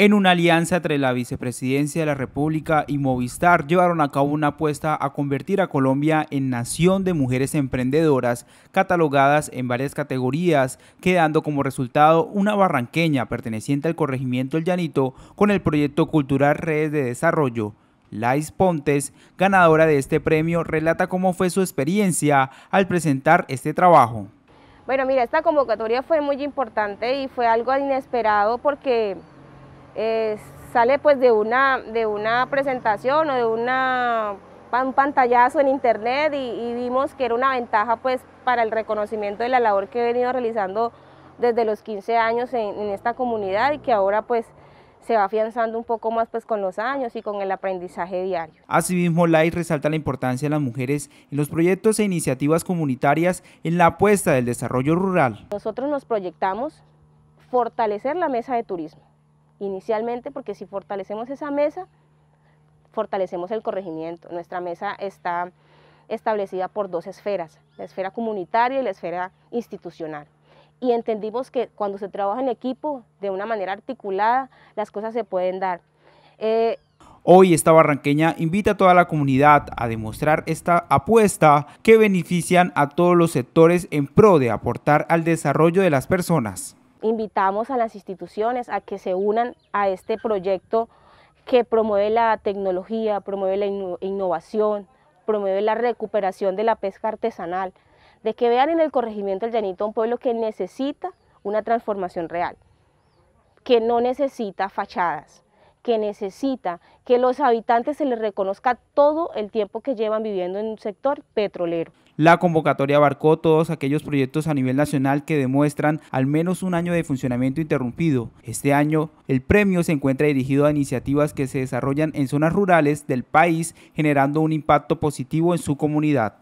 En una alianza entre la Vicepresidencia de la República y Movistar llevaron a cabo una apuesta a convertir a Colombia en nación de mujeres emprendedoras catalogadas en varias categorías, quedando como resultado una barranqueña perteneciente al corregimiento El Llanito con el proyecto cultural Redes de Desarrollo. Lais Pontes, ganadora de este premio, relata cómo fue su experiencia al presentar este trabajo. Bueno, mira, esta convocatoria fue muy importante y fue algo inesperado porque eh, sale pues de una, de una presentación o de una, un pantallazo en internet y, vimos que era una ventaja pues para el reconocimiento de la labor que he venido realizando desde los 15 años en, esta comunidad y que ahora pues se va afianzando un poco más pues con los años y con el aprendizaje diario. Asimismo, LAI resalta la importancia de las mujeres en los proyectos e iniciativas comunitarias en la apuesta del desarrollo rural. Nosotros nos proyectamos fortalecer la mesa de turismo inicialmente, porque si fortalecemos esa mesa, fortalecemos el corregimiento. Nuestra mesa está establecida por dos esferas, la esfera comunitaria y la esfera institucional. Y entendimos que cuando se trabaja en equipo, de una manera articulada, las cosas se pueden dar. Eh, Hoy esta barranqueña invita a toda la comunidad a demostrar esta apuesta que benefician a todos los sectores en pro de aportar al desarrollo de las personas invitamos a las instituciones a que se unan a este proyecto que promueve la tecnología, promueve la innovación, promueve la recuperación de la pesca artesanal, de que vean en el corregimiento del Llanito un pueblo que necesita una transformación real, que no necesita fachadas, que necesita que los habitantes se les reconozca todo el tiempo que llevan viviendo en un sector petrolero. La convocatoria abarcó todos aquellos proyectos a nivel nacional que demuestran al menos un año de funcionamiento interrumpido. Este año, el premio se encuentra dirigido a iniciativas que se desarrollan en zonas rurales del país, generando un impacto positivo en su comunidad.